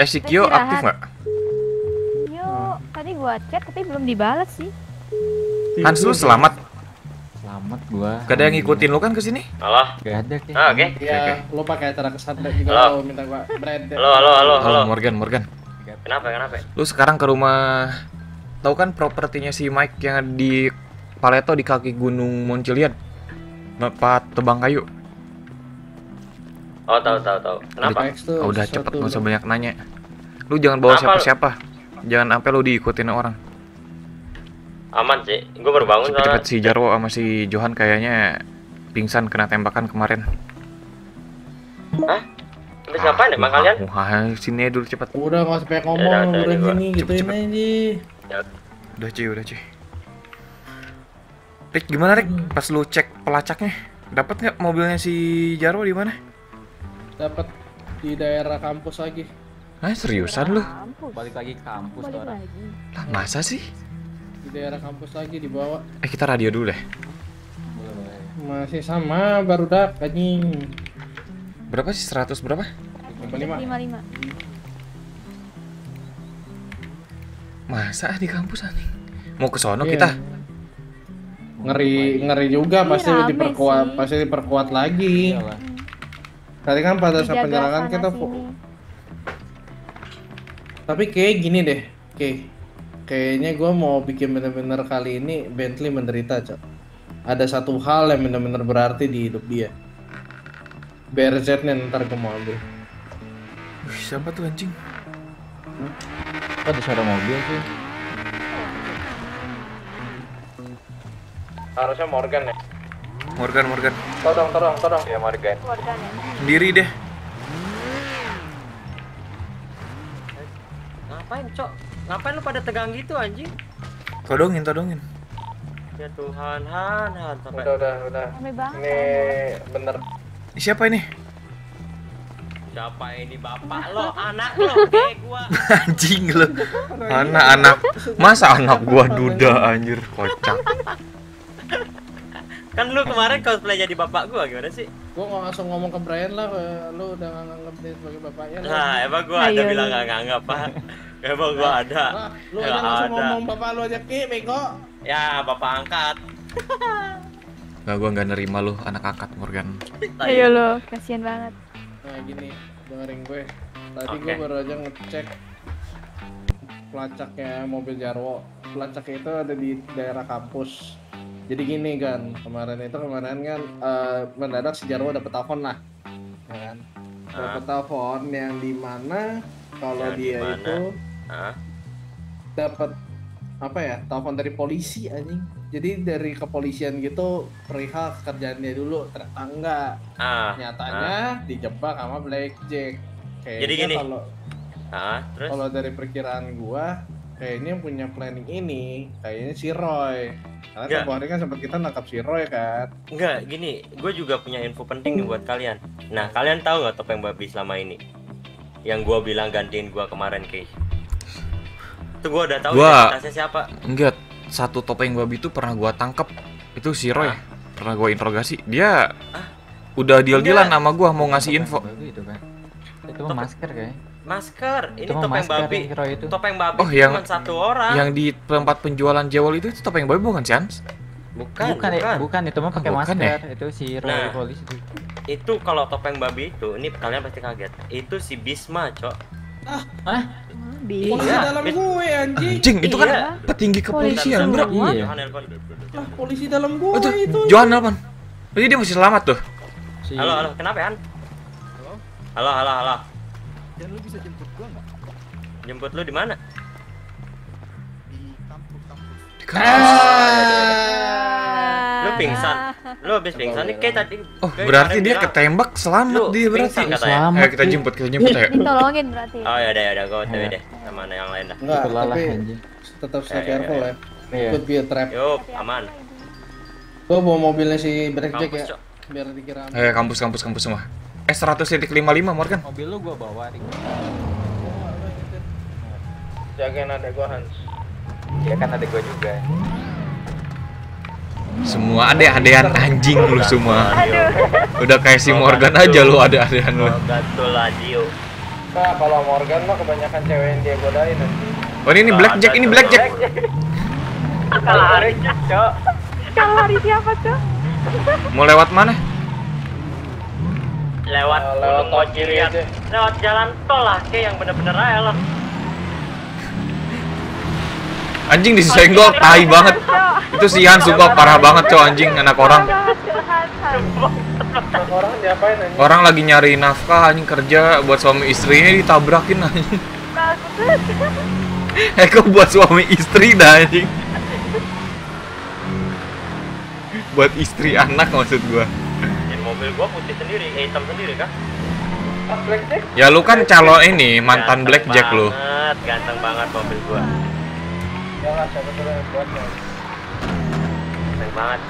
Eh si Kyo aktif nggak? Yo, tadi gua chat tapi belum dibalas sih. Hans lu selamat. Selamat gua. Gak ada yang ngikutin lu kan ke sini? Halo. Gak ada kayak. Ah, oke. Ya, lu pakai acara kesantet juga Halo. lo minta gua bread. Halo, halo, halo, halo. Halo Morgan, Morgan. Kenapa, kenapa? Lu sekarang ke rumah tahu kan propertinya si Mike yang di Paleto di kaki Gunung Monciliad? Tempat tebang kayu. Oh, tahu, tahu, tahu. Kenapa? Tuh, Oh, udah cepet nggak usah banyak nanya. Lu jangan bawa siapa-siapa. Jangan sampai lu diikutin orang. Aman sih. Gue baru bangun Cepet-cepet soalnya. si Jarwo sama si Johan kayaknya pingsan kena tembakan kemarin. Hah? Habis ngapain emang kalian? Wah, sini dulu cepet. Udah nggak usah banyak Udah, ngomong, udah, udah udah, sini Cepet, gituin cepet. aja. Udah cuy, udah cuy. Rick, gimana Rick? Pas lu cek pelacaknya, dapat nggak mobilnya si Jarwo di mana? Dapat di daerah kampus lagi. Hah, seriusan lu? Balik lagi ke kampus Balik orang. lagi. Lah, masa sih? Di daerah kampus lagi dibawa. Eh, kita radio dulu deh. Masih sama baru dak anjing. Berapa sih? 100 berapa? 55. 55. Masa di kampus anjing? Mau ke sono Iya. kita? Ngeri ngeri juga pasti diperkuat, sih. pasti diperkuat lagi. Iyalah. Tadi kan pada saat penyerangan kita sini. Tapi kayak gini deh, kayak kayaknya gue mau bikin bener-bener kali ini Bentley menderita, cok. Ada satu hal yang bener-bener berarti di hidup dia. BRZ nya ntar gue mau ambil. Wih, siapa tuh anjing? Kok ada suara mobil sih? Harusnya Morgan ya. Morgan, Morgan. Todong, todong, todong. Ya Morgan. Keluarga ya. Sendiri deh. Ngapain, Cok? Ngapain lu pada tegang gitu, anjing? Todongin, todongin. Ya Tuhan, Han, Han. Sampai Udah, udah, udah. Rame banget. Ini bener. Ini Siapa ini? siapa ini bapak lo, anak lo, kayak gua. anjing lu. Anak-anak. Masa anak gua duda anjir, kocak. Kan lu kemarin cosplay jadi bapak gua gimana sih? Gue nggak langsung ngomong ke Brian lah, eh, lu udah nggak nganggap dia sebagai bapaknya. lah. Nah, emang gua ada Ayo. bilang gak nganggap, Pak. Emang gua ada. Lah, lu Ya, aja langsung ada. ngomong bapak lu aja ki, bego. Ya, bapak angkat. Gak, gua nggak nerima lu, anak akad Morgan. Ayo lo, kasihan banget. Nah gini, dengerin gue. Tadi Oke. gue baru aja ngecek pelacaknya mobil Jarwo. Pelacaknya itu ada di daerah kampus. Jadi gini kan, kemarin itu kemarin kan eh, mendadak si Jarwo dapet telepon lah, ya kan? Dapet telepon yang di mana kalau Yang dia di mana? itu Hah? dapat apa ya telepon dari polisi anjing. Jadi dari kepolisian gitu perihal kerjaannya dulu ternyata enggak Ah. nyatanya dijebak sama blackjack kayaknya Jadi gini. kalau Ah, terus kalau dari perkiraan gua kayaknya yang punya planning ini kayaknya si Roy karena hari kan sempat kita nangkap si Roy kan enggak gini, gue juga punya info penting nih buat kalian. Nah, kalian tahu nggak topeng babi selama ini? Yang gua bilang gantiin gua kemarin, Kay. Itu gua udah tahu Gua- identitasnya siapa. Enggak, satu topeng babi itu pernah gua tangkap. Itu si Roy. Ah. Pernah gua interogasi. Dia udah deal-dealan Enggak. sama gua mau ngasih info. Itu kan. Itu masker kayak. Masker, ini Itu topeng masker babi. Roy itu. Topeng babi Oh, yang- cuma satu orang. Yang di tempat penjualan jewel itu, itu topeng babi bukan Hans? Bukan, bukan, bukan. ya, bukan itu mah pakai Bukan masker. Itu si Roy Nah. polisi itu. Itu kalau topeng babi itu, ini kalian pasti kaget. Itu si Bisma, Cok. Hah? Bi. polisi Iya, dalam bis- gue anjing Anjing, itu kan Iya. petinggi kepolisian, Polisi Bro. Iya. Lah polisi dalam gue Oh, tuh, itu Johan nelpon. Berarti dia masih selamat tuh. Si Halo, halo, kenapa, Han? Halo, halo, halo. Dan lu bisa jemput gua nggak? Jemput lu di mana? Di kampus-kampus. Di kampus. Lu pingsan. Lu habis pingsan nih kayak tadi. Oh, berarti dia bilang. ketembak selamat Lu dia berarti. pingsan. Selamat. Ayo kita jemput, kita jemput ya. Ditolongin berarti. Oh ya udah ya udah gua OTW Iya. deh sama yang lain dah. enggak tapi anjing. tetap stay Ya, ya, careful ya. ya Iya. ikut via trap Yup, aman. gue bawa mobilnya si blackjack Kampus, ya biar dikira Ayo kampus, kampus, kampus semua. Eh, 100.55 Morgan. Mobil lu gua bawa Rik. jagain adek gue Hans Ya kan ada gua juga. Semua ade-adean anjing lu semua. Aduh. Udah kayak si Morgan aja lu ade-adean lu. Gatul Adio. Kak, kalau Morgan mah kebanyakan cewek yang dia godain nanti. Oh ini, ini blackjack, ini blackjack. Lari, cok. Kalau hari siapa tuh? Mau lewat mana? Lewat Oh, lewat tol kiri aja. Lewat jalan tol lah, kayak yang bener-bener aja lah. Anjing disenggol, tai banget. Itu si Han suka parah banget cowok anjing anak orang. Orang diapain anjing? Orang lagi nyari nafkah anjing kerja buat suami istrinya ditabrakin anjing. Eh kok buat suami istri dah anjing. Buat istri anak maksud gua. Mobil gua putih sendiri, eh, hitam sendiri kah? Ah, blackjack? Ya lu kan calon ini mantan Ganteng blackjack lu. banget, Ganteng banget mobil gua. Jangan siapa tuh yang buatnya. Ganteng banget.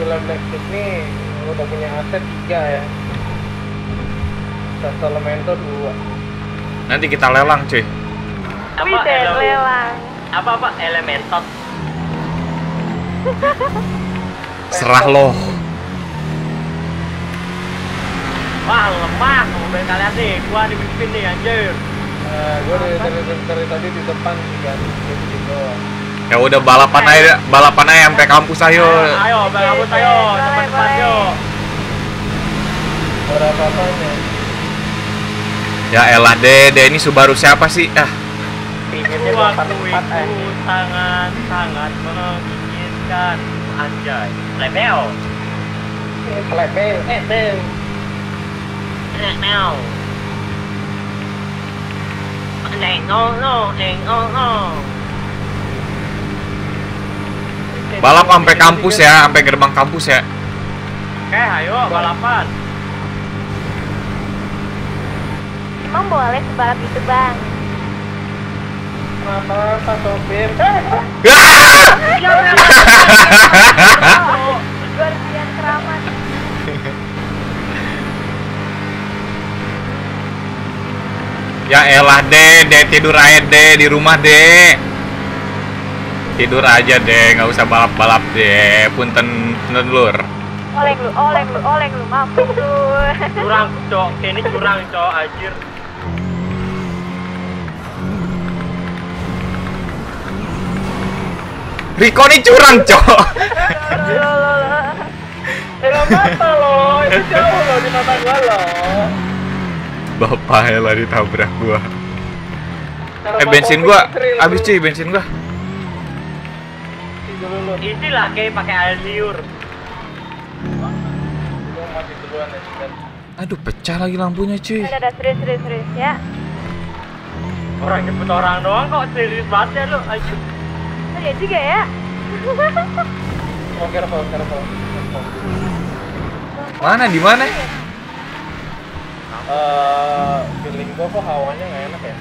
Ini mobilnya blackjack nih udah punya aset tiga ya. Satu elemento dua. Nanti kita lelang cuy. Apa ele- lelang. apa apa elementot? Serah lo. Wah lemah mobil kalian nih, gua dipimpin nih anjir. Nah, gue dari, dari, dari, dari tadi di depan sih kan, gitu. Ya udah balapan aja, balapan aja sampai kampus ayo. Ayo, bang Abut ayo, cepat-cepat yuk. Berapa apanya? Ya elah dede ini Subaru siapa sih? Ah, Waktu 84 itu anjing. sangat-sangat menginginkan anjay. Lebel. Plebel, eh, bel. Lebel. Neng oh no, neng oh no. Balap sampai kampus ya, sampai gerbang kampus ya. Oke, ayo balapan. Emang boleh sebalap itu bang? Sopir? Luar biasa keramat. Ya elah deh, deh tidur aja deh di rumah deh. Tidur aja deh, nggak usah balap-balap deh. Punten punten lur. Oleng lu, oleng lu, oleng lu, mampus lu. Curang, cok. Ini curang, cok. Anjir. Riko nih curang, cok. Eh, mata loh, itu jauh loh di mata gua loh. Bapak lah ditabrak gua. Eh bensin gua habis cuy bensin gua. Dulu kayak pakai air liur. Ya. Aduh pecah lagi lampunya cuy. Udah, udah, serius, serius, serius, ya. Orang jemput orang doang kok serius banget ya lu. Anjir. Oh, iya juga ya. Oh, careful, careful. Mana di mana? Eh, feeling gua kok hawanya nggak enak ya?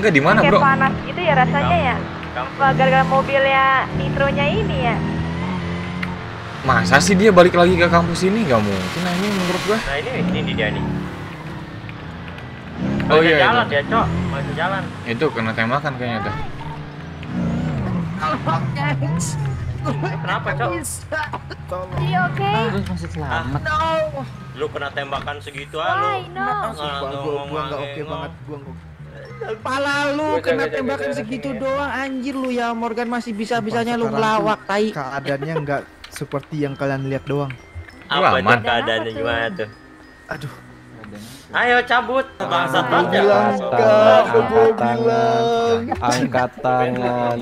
Enggak di mana, Kayak Bro? panas gitu ya rasanya ya. Kampus. Wah, gara-gara mobilnya nitronya ini ya. Masa sih dia balik lagi ke kampus ini? Gak mungkin nah, ini menurut gua. Nah ini ini dia nih. Oh Masih iya, jalan itu. dia cok, masih jalan. Itu kena tembakan kayaknya tuh. Kenapa cok? Iya, oke. Terus masih selamat. Lu kena tembakan segitu ah lu. Why, no. Nggak Sumpah, gua, gua nggak oke banget, gua Pala lu kena tembakan segitu ya. doang anjir lu ya Morgan masih bisa-bisanya lu ngelawak tai. keadaannya nggak seperti yang kalian lihat doang. Apa keadaannya gimana tuh? Aduh, Ayo cabut, bangsat Ah, banget ya. bilang enggak, tangan, bilang. angkat tangan,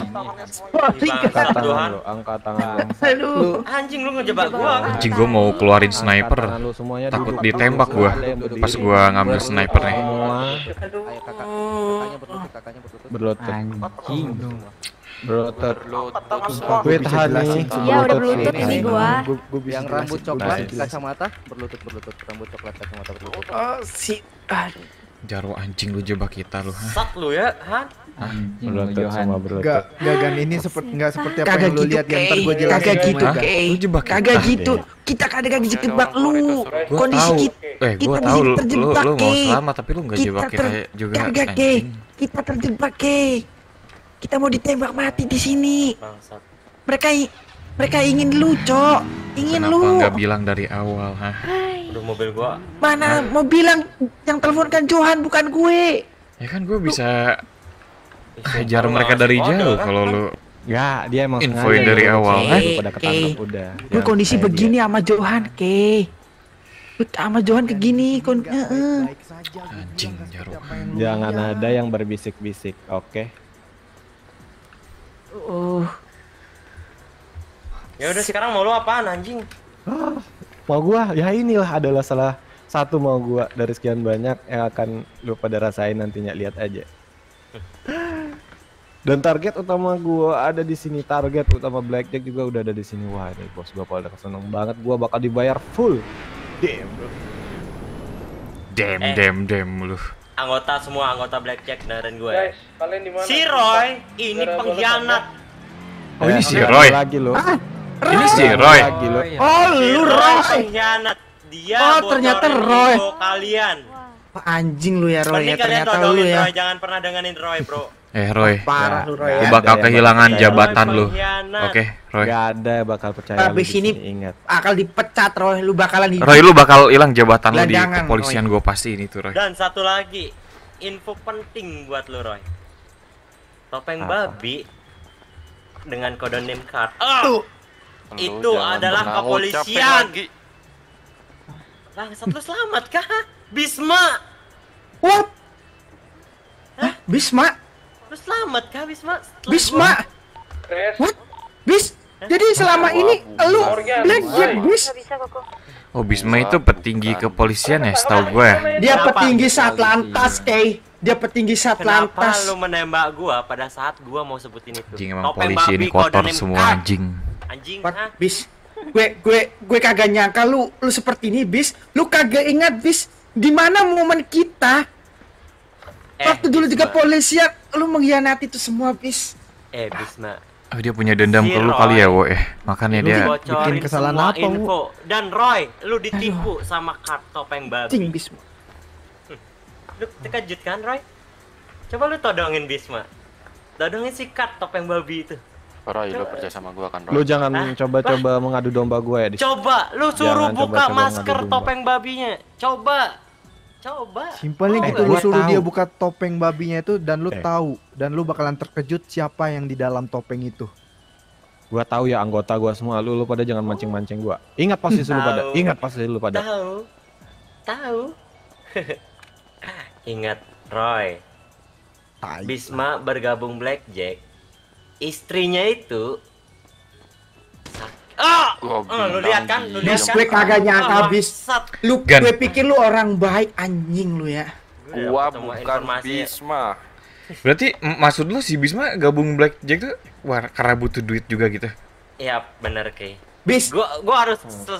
angkat tangan angkat tangan. Lu Anjing lu ngejebak gua. Anjing gua mau keluarin sniper. Takut ditembak gua. Pas gua ngambil sniper nih. Semua Ayo kakak, kakaknya berlutut, kakaknya berlutut. berlutut, Anjing. Berlutut. sumpah Gue tahan nih. Iya, udah berlutut ini gua. Yang rambut coklat, kacamata, berlutut, berlutut, rambut coklat, kacamata berlutut. Oh, si Jarwo anjing lu jebak kita lu. Sat lu ya, Han. Berotot sama berotot. Enggak, enggak gan ini seperti enggak seperti apa yang lu gitu, lihat yang ntar gua jelasin Kagak gitu. Lu jebak Kagak kita. gitu. Kita kagak jebak lu. Kondisi kita Eh, gua tahu lu, lu, mau selamat tapi lu nggak Kita jebak kita juga Kagak. Kita terjebak, Kay. Kita mau ditembak mati di sini. Bangsat. Mereka mereka ingin lu, Cok. Ingin Kenapa lu. nggak bilang dari awal, hah? Udah mobil gua. Mana mau bilang yang teleponkan Johan bukan gue. Ya kan gue bisa hajar mereka dari jauh kan? kalau lu Ya, dia emang Infoin dari gitu. awal? Lu pada ketangkep udah. Lu Ya, kondisi begini sama Johan, Ke. Lu sama Johan kayak gini, kon heeh. Baik saja. gua Anjing, dia. Jangan ada yang berbisik-bisik, oke? Oh, Ya udah sekarang mau lu apaan anjing? Mau gua, ya inilah adalah salah satu mau gua dari sekian banyak yang akan lu pada rasain nantinya lihat aja. Dan target utama gua ada di sini, target utama Blackjack juga udah ada di sini. Wah, ini bos gua pada seneng banget, gua bakal dibayar full. Damn, bro. dem Eh. dem dem lu. Anggota semua anggota Blackjack dengerin gue. Guys, kalian di mana? Si Roy ini Gara-gara pengkhianat. Oh, ini Eh, si ada Roy. Lagi lo. Ini si Roy. Lagi lo. oh Si lu Roy Roy. pengkhianat. Dia Oh, ternyata Roy. kalian. Wah, anjing lu ya Roy Mending ya kalian ternyata lu ya. Roy, jangan pernah dengerin Roy, Bro. Eh Roy, Parah lu Roy lu ya. Bak- bakal kehilangan jabatan lu. Oke, Roy. Gak ada bakal percaya lu Habis ini- sini, ingat. Akal dipecat Roy, lu bakalan di Roy lu bakal hilang jabatan lu di kepolisian gue pasti ini tuh Roy. Dan satu lagi, info penting buat lu, Roy. Topeng Apa? babi dengan kode name card. Tuh. itu adalah kepolisian. Bangsat lu selamat kah? Bisma, What? Hah? Bisma? Lu selamat kah Bisma? Setelah Bisma? Chris, What? Bis? Jadi selama ini lu blackjack bis? Gak bisa koko. Oh Bisma itu petinggi kepolisian ya setahu gue. Dia Kenapa? petinggi Satlantas, Kay. Dia petinggi Kenapa Satlantas. lu menembak gua pada saat gua mau sebutin itu? Anjing emang Topeng polisi ini kotor semua card. anjing. Anjing, What? ah. Bis? Gue gue gue kagak nyangka lu lu seperti ini, Bis. Lu kagak ingat, Bis, di mana momen kita Eh, waktu dulu juga Bisma. polisian lu mengkhianati itu semua, Bis. Eh, Bisma. Oh dia punya dendam Si ke lu kali ya, wo eh. Makanya Lu dia bikin kesalahan semua apa, info. Dan Roy, lu ditipu sama kart topeng babi. Cing, Bis. Lu terkejut kan, Roy? Coba lu todongin Bisma. Todongin si kart topeng babi itu. Roy, lu percaya sama gua kan, Lu Roy? jangan Hah? coba-coba mengadu domba gue ya di Coba lu suruh Jangan buka coba-coba masker ngadu domba. topeng babinya. Coba. Coba. Simpelnya Mau gitu nggak? lu suruh tahu. dia buka topeng babinya itu dan lu Eh. tahu dan lu bakalan terkejut siapa yang di dalam topeng itu. Gua tahu ya anggota gua semua. Lu lu pada jangan mancing-mancing gua. Ingat posisi lu pada. Ingat posisi lu pada. Tahu. Tahu. Ingat Roy, Tai. Bisma bergabung Blackjack. Istrinya itu Ah! Ah, lu lihat kan? Lu lihat Bis, kan? gue kagak nyangka, Ah, Bis. bangsat. Lu gue pikir lu orang baik anjing lu ya. Gua bukan. Bisma. Berarti maksud lu si Bisma gabung Blackjack tuh wah, karena butuh duit juga gitu. Iya, bener Kay. Bis, Gua gua harus gua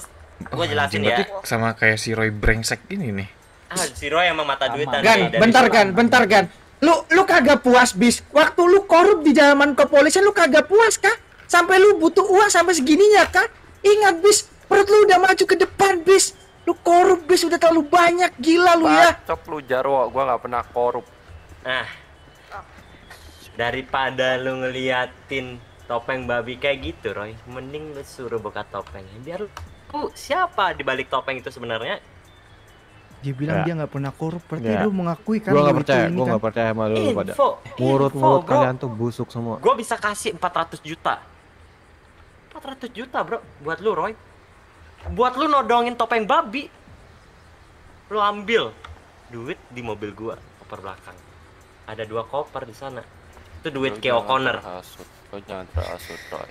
Wah, jelasin ya. sama kayak si Roy brengsek ini nih. Ah, si Roy emang mata duitan Gan, bentar. Gan, bentar Gan. Lu lu kagak puas bis. Waktu lu korup di zaman kepolisian lu kagak puas kah? Sampai lu butuh uang sampai segininya kah? Ingat bis, perut lu udah maju ke depan bis. Lu korup bis udah terlalu banyak gila lu ya. Bacok lu Jarwo, gua nggak pernah korup. Nah, daripada lu ngeliatin topeng babi kayak gitu, Roy, mending lu suruh buka topengnya biar lu siapa di balik topeng itu sebenarnya. Dia bilang Ya. dia nggak pernah korup, berarti Ya. lu mengakui kan Gua nggak percaya. Gua kan. nggak percaya sama lu pada. Info, info, bro. kalian tuh busuk semua. Gue bisa kasih 400 juta. 400 juta, bro, buat lu, Roy. Buat lu nodongin topeng babi. Lu ambil duit di mobil gua, koper belakang. Ada dua koper di sana. Itu duit Keo jangan O'Connor. Lu jangan terhasut, Roy.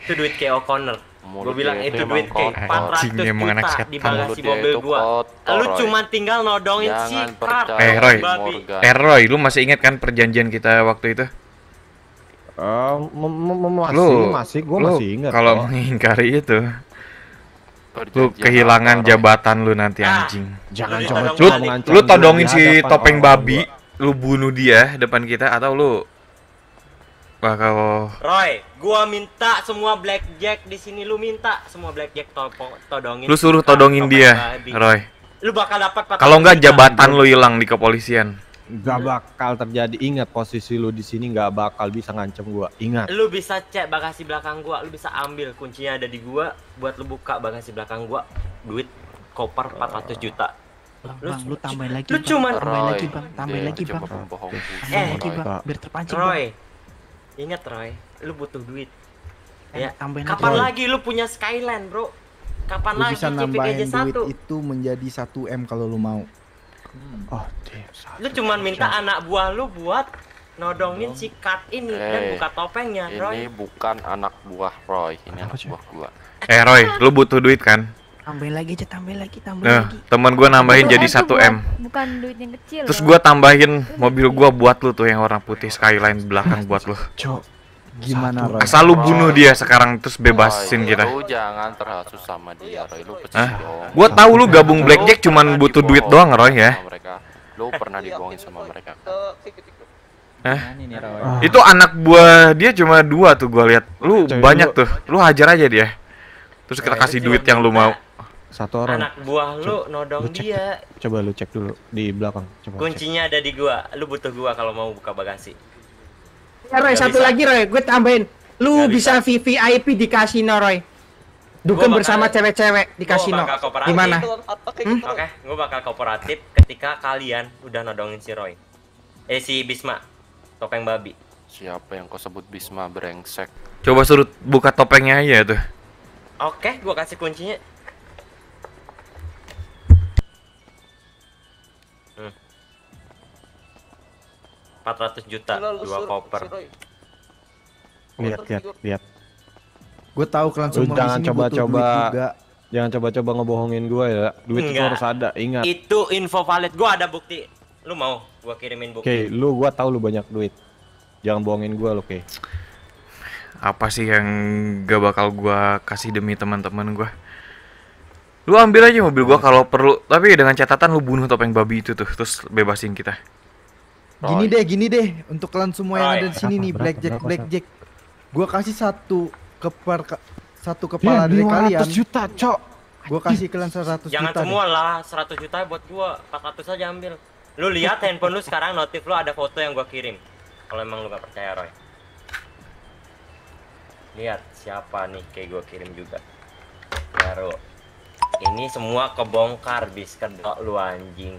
Itu duit Keo O'Connor. Mulut Gue bilang itu duit kotor. 400 Anjing, emang anak juta di bagasi mobil itu gua. kotor, Lu cuma tinggal nodongin si Eh, Roy. Eh Roy, lu masih ingat kan perjanjian kita waktu itu? Eh, mem- masih, Lu- masih, gua lu masih ingat. Kalau mengingkari itu, Lu kehilangan Roy? jabatan lu nanti Ah. anjing. Jangan Lu coba-coba Lu, lu todongin si topeng babi, gua. lu bunuh dia depan kita atau lu bakal Roy, gua minta semua blackjack di sini lu minta semua blackjack topong todongin. lu suruh todongin dia, babi. Roy. Lu bakal dapat 400 Kalau enggak jabatan lu hilang di kepolisian. Gak bakal terjadi. Ingat posisi lu di sini gak bakal bisa ngancem gua. Ingat. Lu bisa cek bagasi belakang gua, lu bisa ambil kuncinya ada di gua buat lu buka bagasi belakang gua. Duit koper 400 juta. Bang, Lu- bang, lu tambahin lagi. lu Bang. cuman- tambahin Roy, lagi, Bang. Tambahin lagi, Bang. Eh, lagi, Bang. Biar terpancing, Bang. Roy. Ingat Roy, lu butuh duit. Eh, Ya, tambahin kapan lagi. lagi lu punya Skyline, Bro? Kapan Lu lagi bisa nambahin aja satu? duit itu menjadi 1 M kalau lu mau. Oh, damn. Lu cuman minta anak buah lu buat nodongin si cut ini dan Eh, buka topengnya, Ini Roy. bukan anak buah Roy, ini anak sih? buah gua. Eh Roy, lu butuh duit kan? Tambahin lagi aja, tambahin lagi, tambahin Nah, lagi. teman gua nambahin jadi itu 1 buat- M. Bukan duit yang kecil. Terus loh. gua tambahin mobil gua buat lu tuh yang warna putih skyline belakang buat lu. Cok. Gimana Roy? Asal lu bunuh dia sekarang terus bebasin Roy, kita. Lu jangan terhasil sama dia, Roy. Lu pecah dong. Gua tahu lu gabung blackjack cuman butuh duit doang Roy ya. Lu pernah dibohongin sama mereka. Eh? Ini nih, Roy. Ah. Itu anak buah dia cuma dua tuh gua lihat. Lu Coy, banyak lu- tuh. Lu hajar aja dia. Terus kita Eh, kasih duit yang lu mau. Satu orang. Anak buah lu nodong lu cek dia. Coba lu cek dulu di belakang. Coba. cek. Kuncinya ada di gua. Lu butuh gua kalau mau buka bagasi. Roy, satu bisa. lagi Roy, gue tambahin. Lu Nggak bisa VVIP di kasino Roy. Dukung bakal- bersama cewek-cewek di kasino. Gimana? Oke, gua bakal kooperatif ketika kalian udah nodongin si Roy. Eh si Bisma, topeng babi. Siapa yang kau sebut Bisma brengsek? Coba suruh buka topengnya aja tuh. Oke, gua kasih kuncinya. 400 juta, dua koper. Lihat, lihat, lihat. Gue tahu kalian Lu semua jangan coba-coba. juga. Jangan coba-coba ngebohongin gua ya. Duit itu harus ada. Ingat. Itu info valid, gua ada bukti. Lu mau gua kirimin Oke, bukti? lu gua tahu lu banyak duit. Jangan bohongin gua lu, oke. Apa sih yang gak bakal gua kasih demi teman-teman gua? Lu ambil aja mobil gua kalau perlu, tapi dengan catatan lu bunuh topeng babi itu tuh, terus bebasin kita. Gini deh, gini deh, untuk kalian semua yang Roy. ada di sini nih, blackjack, blackjack. Gua kasih satu kepar satu kepala dari 500 kalian. juta, Cok. Gua kasih kalian 100 Jangan juta. semua deh. lah, 100 juta buat gua, 400 aja ambil. Lu lihat handphone lu sekarang notif lu ada foto yang gua kirim. Kalau emang lu gak percaya, Roy. Lihat siapa nih kayak gua kirim juga. Baru. Ini semua kebongkar bis kedok lu anjing.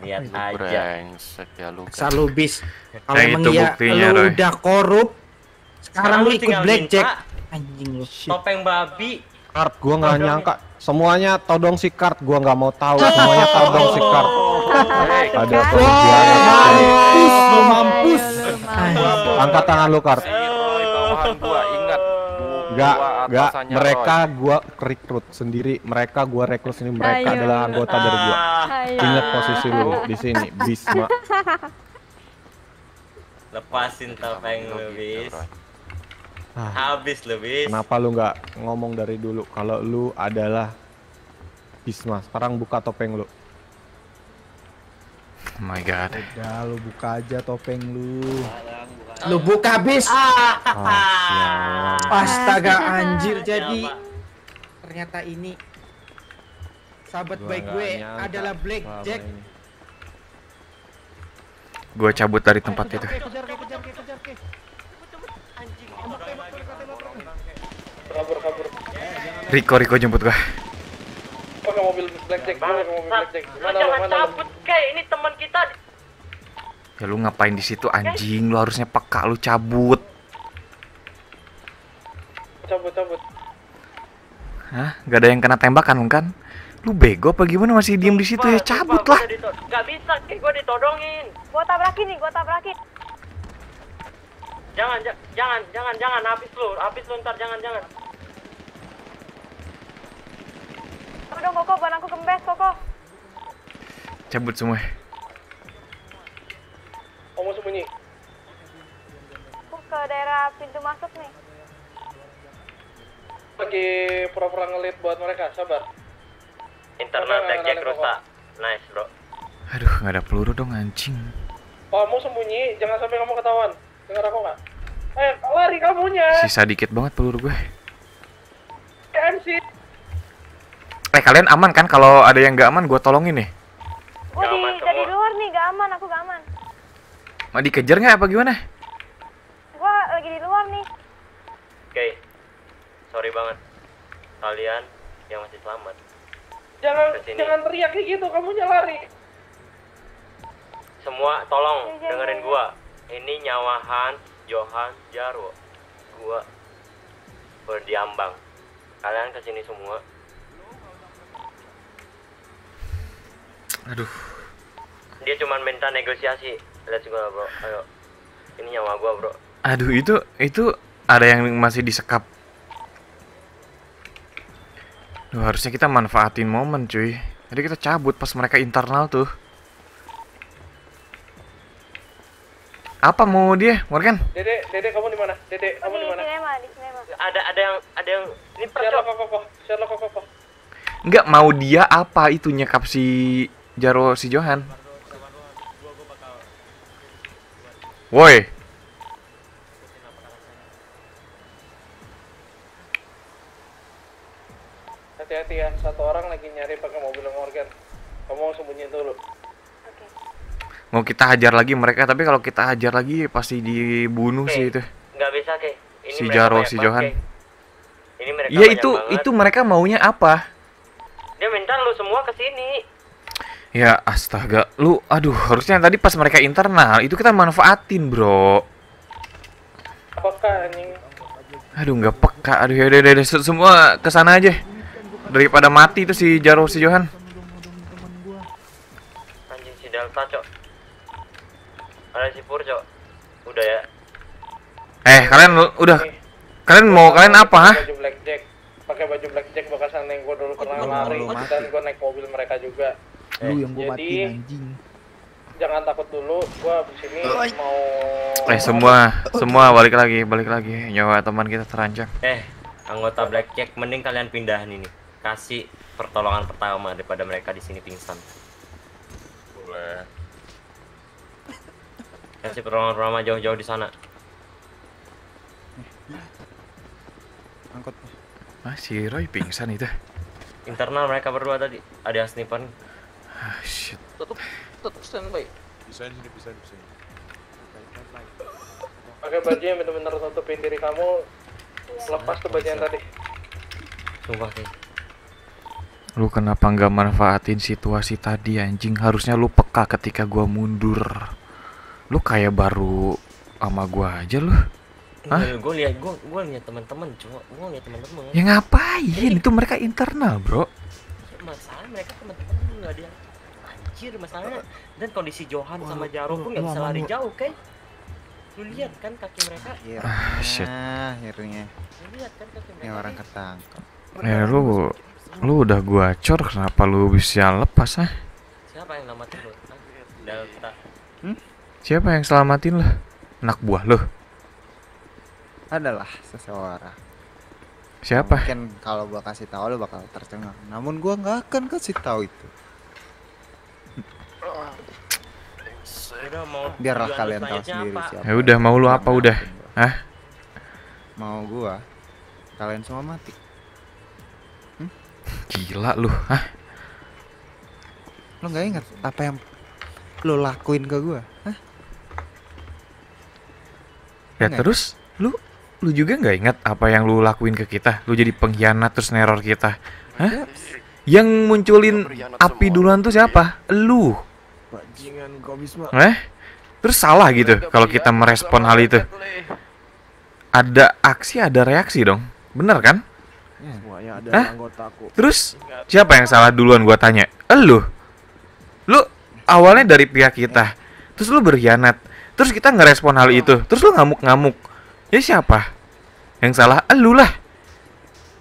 Lihat aja. brengsek ya lu. kan. Bis. Kalau emang iya buktinya, lu udah korup, sekarang lu ikut blackjack. Anjing lu. Topeng babi. Kart gua nggak nyangka. Semuanya todong si kart, gua nggak mau tahu. Semuanya todong si kart. Ada. Mampus, lu mampus. Angkat tangan lu kart. Gua, ingat. Gak, Gua gak. atasannya Mereka Roy. gua rekrut sendiri. Mereka gua rekrut sendiri. Mereka Ayo. adalah anggota dari gua. Ayo. Ingat posisi lu di sini, Bisma. lepasin topeng lu, Gitu, bis. Ah, Habis lu, bis. kenapa lu nggak ngomong dari dulu kalau lu adalah Bisma? Sekarang buka topeng lu. Oh my god. Udah, lu buka aja topeng lu. Lu buka bis. Ah, sialan. Astaga anjir jadi ternyata ini sahabat Gua baik gue nyangka adalah selama blackjack. ini. Gua cabut dari tempat itu. Riko, Riko jemput gua. Pakai mobil blackjack, pakai mobil blackjack. Lu jangan cabut, kayak ini teman kita. Ya lu ngapain di situ anjing? Lu harusnya peka lu cabut. Cabut, cabut. Hah? Gak ada yang kena tembakan kan? Lu bego apa gimana masih diem di situ ya? Cabut lah. Gak bisa, kayak gua ditodongin. Gua tabrakin nih, gua tabrakin. Jangan, ja- jangan, jangan, jangan, habis lu, habis lu ntar, jangan, jangan. Aduh dong, Koko, ban aku kempes, Koko. Cabut semua. Oh, mau sembunyi. Aku ke daerah pintu masuk nih. Lagi pura-pura ngelit buat mereka, sabar. Internal oke. rusak. Nice bro. Aduh, nggak ada peluru dong anjing. Kamu sembunyi, jangan sampai kamu ketahuan. Dengar aku nggak? Eh, lari kamunya. Sisa dikit banget peluru gue. MC. Eh, kalian aman kan? Kalau ada yang nggak aman, gue tolongin nih. Gue di, dari luar nih, gak aman, aku gak aman. Mau dikejar nggak apa gimana? Gue lagi di luar nih. Oke. Sorry banget. Kalian yang masih selamat. Jangan Ke sini. jangan teriak kayak gitu, kamunya lari. Semua tolong dengerin gua. Ini nyawa Hans, Johan, Jarwo. Gua berdiambang. Kalian ke sini semua. Aduh. Dia cuma minta negosiasi. Let's go bro. Ayo. Ini nyawa gua bro. Aduh, itu itu ada yang masih disekap. Duh, harusnya kita manfaatin momen, cuy. Jadi kita cabut pas mereka internal tuh. Apa mau dia, Morgan? Dede, Dede kamu di mana? Dede, kamu di mana? Cinema, di cinema. Ada ada yang ada yang ini Sherlock Koko, Sherlock Koko. Enggak mau dia apa itu nyekap si Jaro si Johan. Woi, Hati-hati ya, satu orang lagi nyari pakai mobil Morgan. Kamu sembunyiin dulu. mau kita hajar lagi mereka tapi kalau kita hajar lagi pasti dibunuh sih itu. Nggak bisa ke. Ini Si Jaro, si Johan. Ini mereka Iya itu banget. itu mereka maunya apa? Dia minta lu semua ke sini. Ya astaga, lu aduh harusnya tadi pas mereka internal itu kita manfaatin bro. Apakah anjing? Aduh nggak peka, aduh ya udah udah, udah, se- semua ke sana aja daripada mati itu si Jaro si Johan. Anjing si Delta, Cok. Ada si Pur, Cok. Udah ya. Eh kalian udah kalian mau kalian apa? hah? Baju blackjack. Pakai baju blackjack bekasan yang gua dulu pernah lari dan gua naik mobil mereka juga. Lu yang gua Jadi, matiin anjing. Jangan takut dulu, gua abis ini mau Eh semua semua balik lagi balik lagi nyawa teman kita terancam. Eh, anggota Blackjack, mending kalian pindahan ini. Kasih pertolongan pertama daripada mereka di sini pingsan. Boleh. Kasih pertolongan pertama jauh-jauh di sana. Angkot. Ah si Roy pingsan itu. Internal mereka berdua tadi. Ada yang sniper. Ah shit. Tutup, tutup standby. Bisa sini, bisa bisa. pakai baju yang benar-benar tutupin diri kamu. Lepas tuh baju yang tadi. Sumpah sih. Lu kenapa nggak manfaatin situasi tadi anjing? Harusnya lu peka ketika gua mundur. Lu kayak baru sama gua aja lu. Hah? Gue lihat, gue gue lihat teman-teman, cuma gue lihat teman-teman. Ya ngapain? Itu mereka internal, Bro. Masalah mereka teman-teman lu nggak ada anjir masalahnya. Dan kondisi Johan sama Jaro pun nggak bisa lari jauh, kayak. Lu lihat kan kaki mereka? Ah, shit. Nah, akhirnya. Lu lihat kan kaki mereka? Ini orang ketangkep. Ya lu lu udah gua cor kenapa lu bisa lepas ah? Siapa yang namatin lu? Delta. Siapa yang selamatin lu? Anak buah lu. Adalah seseorang. Siapa? Mungkin kalau gua kasih tahu lu bakal tercengang. Namun gua nggak akan kasih tahu itu. Udah mau Biarlah kalian tahu sendiri apa? siapa. Ya udah mau lu apa udah? Hah? Mau gua kalian semua mati. Gila lu, hah? Lu nggak ingat apa yang lu lakuin ke gua? Hah? Ya terus lu lu juga nggak ingat apa yang lu lakuin ke kita? Lu jadi pengkhianat terus neror kita. Hah? Yang munculin api duluan tuh siapa? Lu. Eh? Terus salah gitu kalau kita merespon hal itu. Ada aksi, ada reaksi dong. Bener kan? Ada Hah? Terus siapa yang salah duluan gua tanya? Elu. Lu awalnya dari pihak kita. Terus lu berkhianat. Terus kita ngerespon hal itu. Terus lu ngamuk-ngamuk. Ya siapa? Yang salah elu lah.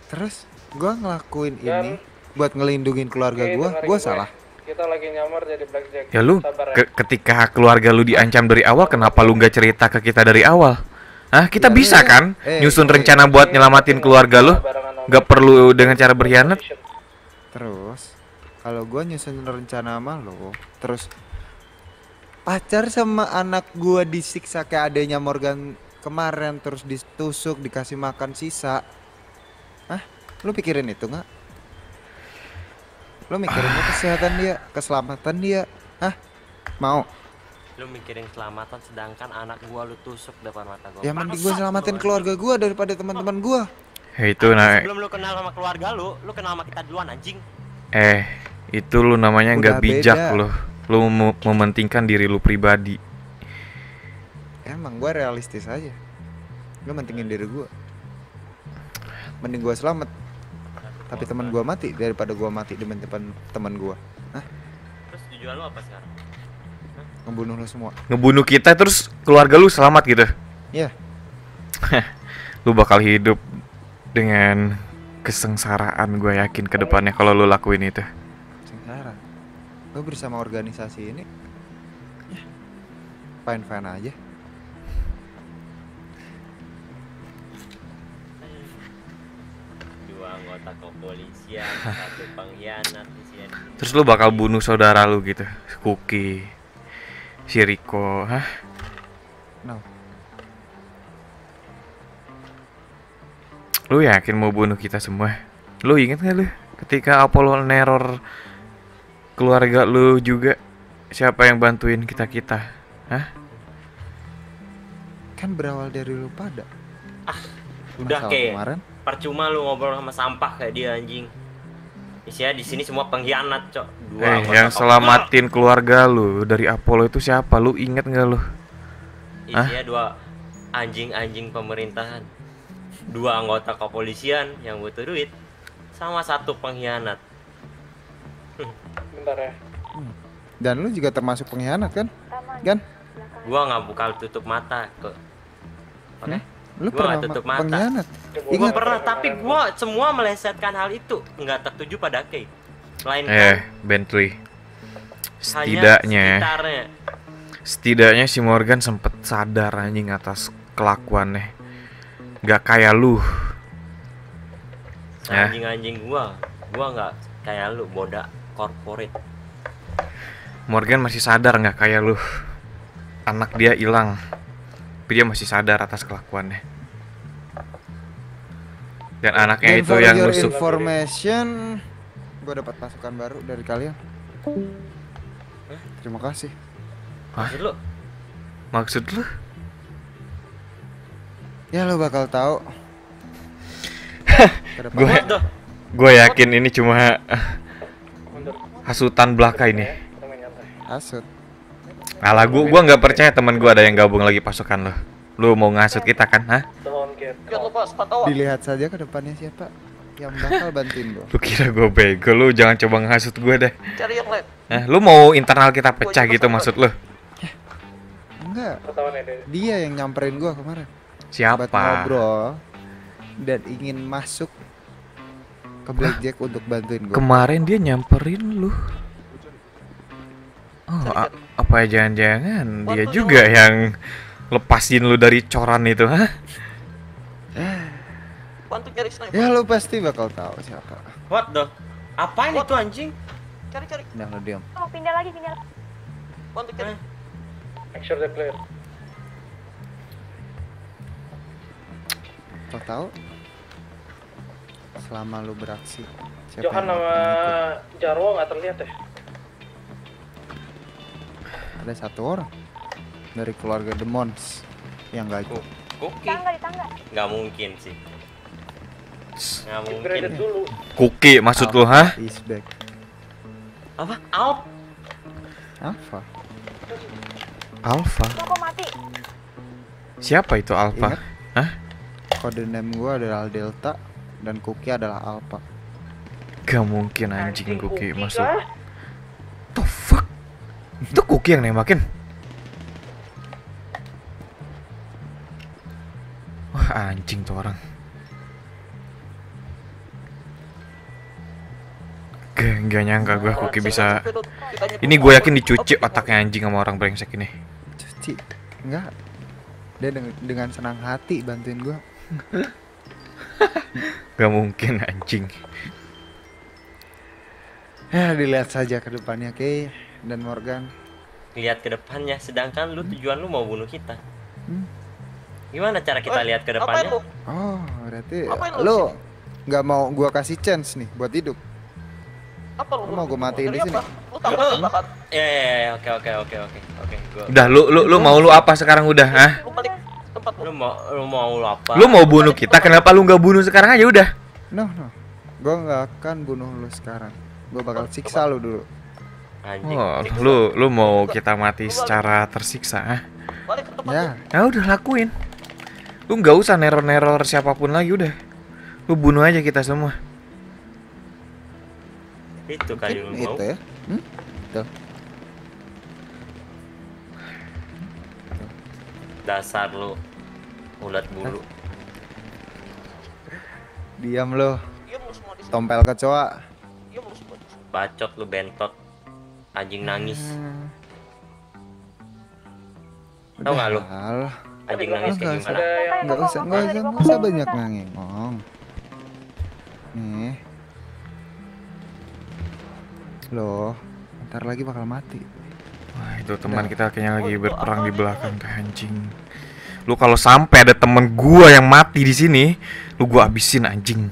Terus gua ngelakuin ini buat ngelindungin keluarga gua. Gua salah. Kita lagi nyamar jadi blackjack. Ya lu Sabar ya. ke- ketika keluarga lu diancam dari awal kenapa lu nggak cerita ke kita dari awal? Hah, kita Ya, bisa iya. kan Eh, nyusun eh, rencana buat nyelamatin keluarga lu? Gak perlu dengan cara berkhianat. Terus kalau gua nyusun rencana sama lo, terus pacar sama anak gua disiksa kayak adanya Morgan kemarin terus ditusuk dikasih makan sisa. Hah? Lu pikirin itu nggak? Lu mikirinnya kesehatan dia, keselamatan dia. Hah? Mau? Lu mikirin keselamatan sedangkan anak gua lu tusuk depan mata gua. Ya mending gue Bangsat selamatin lu, keluarga gua daripada teman-teman gua. Ya, itu nah Sebelum lu kenal sama keluarga lu, lu kenal sama kita duluan anjing. eh itu lu namanya nggak bijak beda. lu. Lu mu- mementingkan diri lu pribadi. Emang gua realistis aja. Gue mentingin diri gua. Mending gua selamat. Tapi teman gua mati daripada gua mati demi teman teman gua. Terus tujuan lu apa sekarang? Ngebunuh lu semua. Ngebunuh kita terus keluarga lu selamat gitu. Iya. lu bakal hidup dengan kesengsaraan gue yakin ke depannya kalau lu lakuin itu. Sengsara. Gue bersama organisasi ini ya, fine fine aja. Anggota kepolisian, satu pengkhianat di sini. Terus lu bakal bunuh saudara lu gitu. Kuki, si Riko, hah? No. Lu yakin mau bunuh kita semua? Lu inget gak lu ketika Apollo neror keluarga lu juga siapa yang bantuin kita kita? Hah? Kan berawal dari lu pada. Udah Masalah kayak kemarin. Percuma lu ngobrol sama sampah kayak dia anjing. Isinya di sini semua pengkhianat, Cok. Dua Eh, yang selamatin keluarga lu dari Apollo itu siapa? Lu inget gak lu? Hah? Isinya dua anjing-anjing pemerintahan. Dua anggota kepolisian yang butuh duit sama satu pengkhianat. Bentar ya. Dan lu juga termasuk pengkhianat kan? Kan? Gua nggak buka tutup mata ke Oke. Lu Gua pernah nggak tutup ma- mata. pengkhianat. Gua Ingat. pernah, tapi gua semua melesetkan hal itu nggak tertuju pada Kay. Melainkan Eh, Bentley. Setidaknya sekitarnya. Setidaknya si Morgan sempet sadar anjing atas kelakuannya. Gak kayak lu. Ya. Anjing-anjing gua, gua nggak kayak lu bodak corporate. Morgan masih sadar nggak kayak lu. Anak dia hilang. Tapi dia masih sadar atas kelakuannya. Dan anaknya And itu yang your nusuk. information, gue dapat pasukan baru dari kalian. Terima kasih. Hah? Maksud lu? Maksud lu? Ya lo bakal tahu. Gue gue yakin ini cuma hasutan belaka ini. Hasut. Alah gua gua nggak percaya teman gua ada yang gabung lagi pasukan lo. Lu mau ngasut kita kan, hah? Dilihat saja ke depannya siapa yang bakal bantuin gue. Lu kira gue bego, lu jangan coba ngasut gue deh. Cari yang lain. Eh, lu mau internal kita pecah gitu maksud lu? Enggak. Dia yang nyamperin gua kemarin. Buat Siapa? ngobrol dan ingin masuk ke Blackjack untuk bantuin gua. Kemarin dia nyamperin lu. Oh, a- apa jangan-jangan dia juga yang lepasin lu dari coran itu, hah? Bantu cari sniper. Ya lu pasti bakal tahu siapa. What the? Apain itu anjing? Cari cari. Udah lu diam. Oh, pindah lagi, pindah lagi. Bantu cari. Eh, Kau tahu? Selama lu beraksi. Siapa Johan nama? Jarwo nggak terlihat ya? Ada satu orang dari keluarga Demons yang gak ikut. Kuki? Tangga di tangga. Nggak mungkin sih. Nggak mungkin. Dulu. Kuki maksud lu, hah? Is back. Apa? Alp? Alpha. Alpha. Kok mati? Siapa itu Alpha? Ingat? Hah? Kode name gua adalah Delta dan Cookie adalah Alpha. Gak mungkin anjing Kuki Kuki masuk. kah? Itu Kuki yang nembakin? Wah anjing tuh orang. Gak, gak nyangka gue Kuki bisa Ini gue yakin dicuci otaknya anjing sama orang brengsek ini Cuci. Enggak. Dia dengan, dengan senang hati bantuin gua. Gak mungkin anjing. Ya dilihat saja ke depannya Kay dan Morgan. Lihat ke depannya, sedangkan lu tujuan lu mau bunuh kita. Hmm. Gimana cara kita Oi, lihat ke depannya? Oh, berarti lu nggak mau gua kasih chance nih buat hidup. Apa lu? Lu mau gua matiin di sini? Lu lu takut. Ya, ya, ya, oke, oke, oke, oke, oke. Gua, Udah lu lu lu mau lu apa sekarang udah, hah? Lu balik tempat lu lu. mau, lu mau lu apa? Lu mau bunuh kita, kenapa lu nggak bunuh sekarang aja udah? No, no. Gua nggak akan bunuh lu sekarang. Gua bakal siksa lu dulu. Anjing. Oh, lu lu mau kita mati secara tersiksa, ah? Ya. Ya udah lakuin. Lu nggak usah neror-neror siapa pun lagi udah. Lu bunuh aja kita semua. Itu kali lu mau. itu ya. Hmm? Dasar lu ulat bulu. Diam sini. tompel kecoa. Bacot lu bentot. Anjing nangis. Tahu nggak lu? Alah, Anjing nangis kayak Enggak gimana? nggak usah, nggak usah, nggak usah banyak ngomong. Nih. Loh, ntar lagi bakal mati. Wah, itu teman kita kayaknya lagi berperang di belakang tuh anjing. Lu kalau sampai ada temen gua yang mati di sini, lu gua abisin anjing.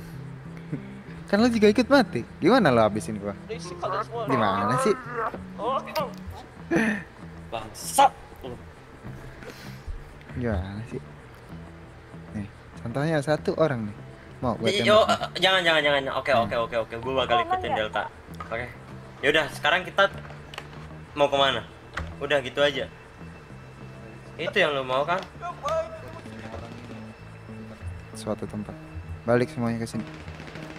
Kan lo juga ikut mati. Gimana lo habisin gua? Gimana sih? Oh, Bangsat. Gimana sih? Nih, contohnya satu orang nih. Mau buat Yo, eh, jangan jangan jangan. Oke oke oke oke. Gue bakal ikutin Delta. Oke. Yaudah, sekarang kita mau ke mana? Udah gitu aja. Itu yang lo mau kan? Suatu tempat. Balik semuanya ke sini.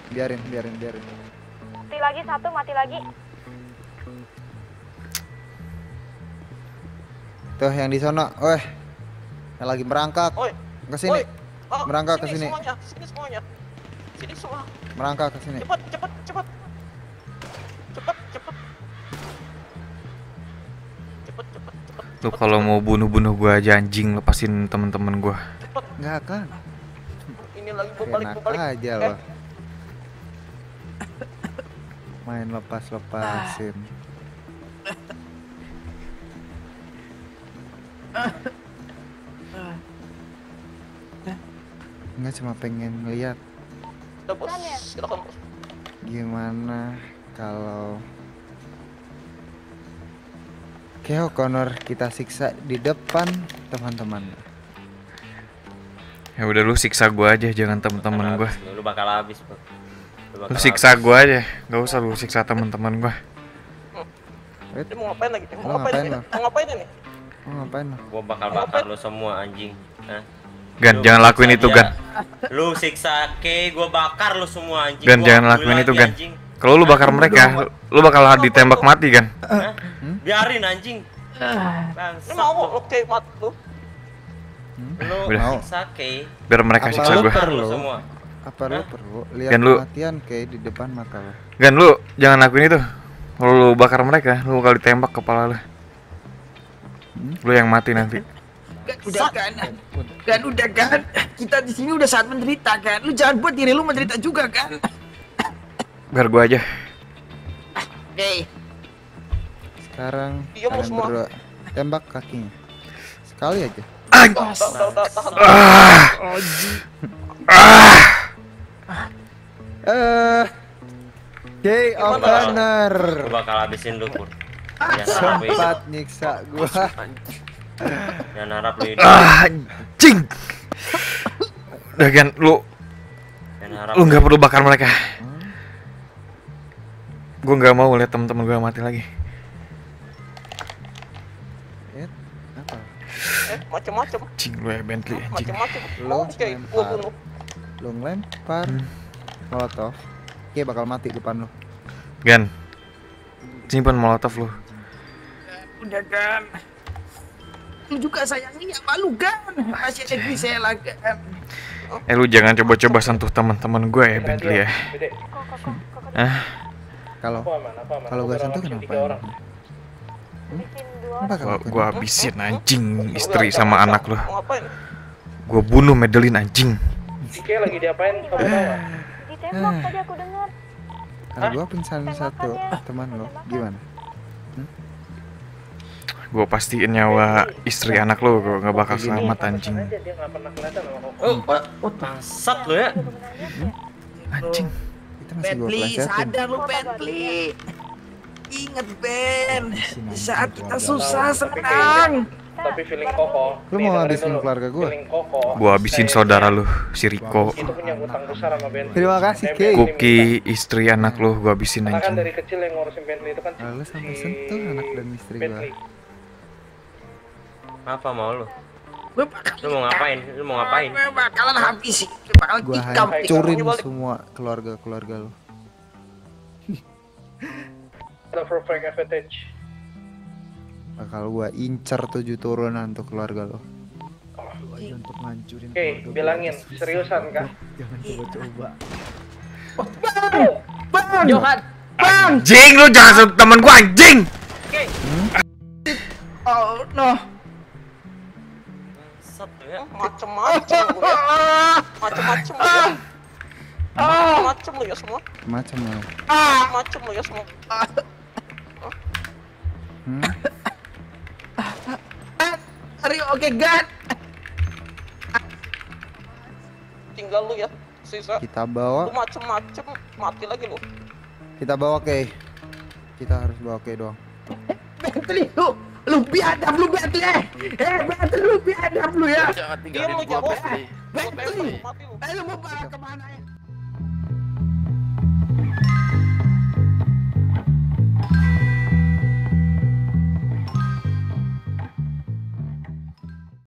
Biarin, biarin, biarin. Mati lagi satu, mati lagi. Tuh yang di sono, weh. Yang lagi merangkak. Oi. Ke sini. Oi. Oh, Merangkak ke sini. Semuanya, sini semuanya. Sini semua. Merangkak ke sini. Cepat, cepat, cepat. Cepat, cepat. Cepat, cepat, cepat. Lu kalau mau bunuh-bunuh gua aja anjing, lepasin temen-temen gua. Enggak akan. Ini lagi gua balik, gua balik. aja Eh. lo. Main lepas-lepasin. Enggak cuma pengen ngeliat gimana kalau Keo Connor kita siksa di depan teman-teman. Ya udah lu siksa gua aja, jangan. Habis Lu, lu bakal habis, bro. Lu Lu siksa gua aja, nggak usah lu siksa temen-temen gua. Dia mau ngapain lagi? Mau ngapain ngapain ini? lo? Mau ngapain ini? Oh, ngapain? Gua bakal bakar lu semua anjing. Hah? Gan, Lu jangan lakuin itu, dia. Gan. Lu siksa Kay, gua bakar lu semua anjing. Gan, Gua jangan lakuin lagi, itu, Gan. Kalau lu bakar mereka, lu bakal ditembak mati kan? Hah? Biarin anjing. Bangsat mau lu. oke mat lu. Lu Udah. Mau. siksa Kay. Biar mereka Apa siksa lu gua. Bakar lu semua. Apa lo perlu lihat Gan, lu- kematian kayak di depan mata lo? Gan, lu jangan lakuin itu. Kalau lu bakar mereka, lu bakal ditembak kepala lu. Lu yang mati nanti. Kan udah kan. Kan udah kan. Kita di sini udah saat menderita kan. Lu jangan buat diri lu menderita juga kan. Biar gua aja. Oke. Sekarang Iya, mau kalian semua. berdua tembak kakinya. Sekali aja. Udah, udah, tahan. Eh, Kay of? Honor. Gua bakal habisin lu, Pur. Lu. Sempat nyiksa gua. Jangan harap lu hidup. Ah, anjing. Udah Gan, lu Jangan harap lu nggak perlu bakar mereka. Gua nggak mau lihat temen-temen gua mati lagi. Eh, apa? Eh, macam-macam. Anjing lu ya Bentley. Macam-macam. Lo Oke, gua bunuh. Lu ngelempar molotov. Kay bakal mati depan lu. Gan. Simpan molotov lu. Udah kan. Lu juga sayangnya malu kan. Masih ada Grisela kan. Eh lu jangan coba-coba sentuh teman-teman gue ya Bentley ya. Ah, Kalau kalau gua sentuh kenapa? Apa gua, gua habisin anjing istri sama anak lu. Ngapain? Gua bunuh Madeline anjing. Ike lagi diapain kamu tahu nggak? Ditembak tadi aku dengar. Kalau gua pingsan satu teman lo, gimana? Gue pastiin nyawa istri anak lo gue nggak bakal selamat anjing. Oh, Pak. Oh, bangsat lu ya. Anjing. Itu masih gua pelesetin. sadar lu Bentley. Ingat Ben, di saat kita susah senang. Tapi feeling koko. Lu mau habisin keluarga gua? Gue habisin kayak saudara lu, si Riko. Itu punya utang besar sama Bentley. Terima kasih, Kay. Kuki istri anak lu gue habisin Karena kan dari kecil yang ngurusin Bentley itu kan Lalu sampai sentuh anak dan istri gua. Bentley. Apa mau lu? Lu bakal Lu mau ngapain? Lu mau ngapain? Lu bakalan habis sih, lu bakalan Gua hancurin semua keluarga-keluarga lu. Ada for fake advantage. Bakal gua incer tujuh turunan untuk keluarga lo. untuk ngancurin Oke, keluarga bilangin gua. seriusan kah? Jangan coba-coba. Bang, Johan. Anjing lu jangan sebut temen gue anjing. oh no. Bangsat lu ya. Macem-macem lu ya. Macem-macem lu ya. Macem-macem lu ya semua. Macam lo. Macem lu ya semua. Hmm? Are you okay, God? Tinggal lu ya. Sisa. Kita Lu bawa, macem-macem. Mati lagi lu. kita bawa Kay. Kita harus bawa Kay doang. Bentley, lu lu biadab lu Bentley. Eh, Bentley lu biadab lu ya. Diam lu jawab. Bentley, lu. eh lu mau bawa ke mana ya?